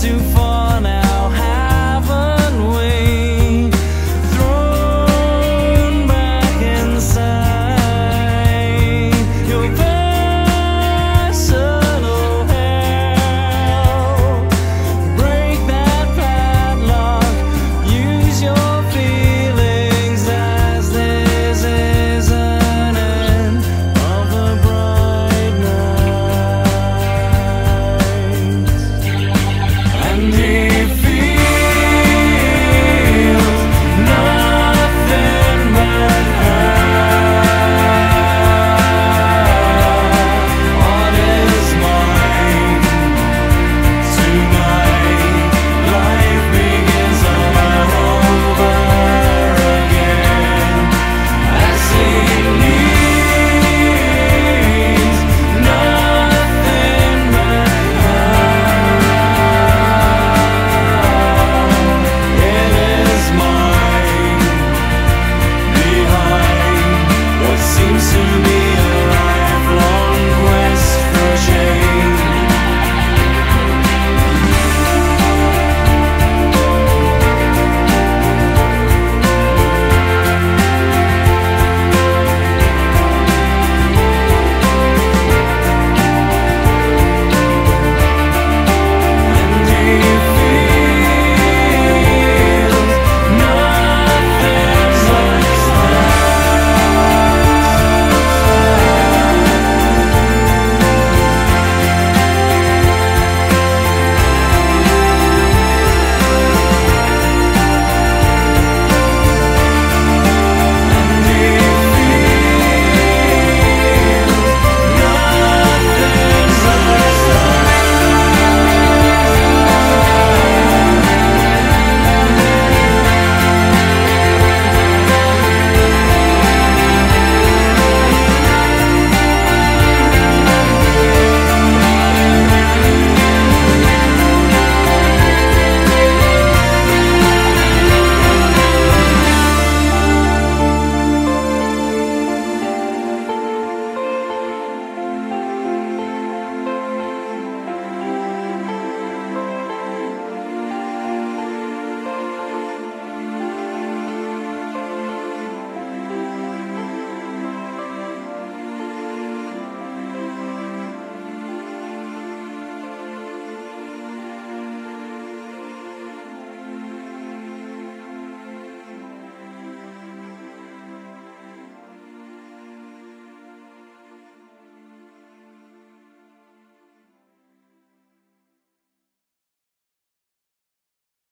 too far.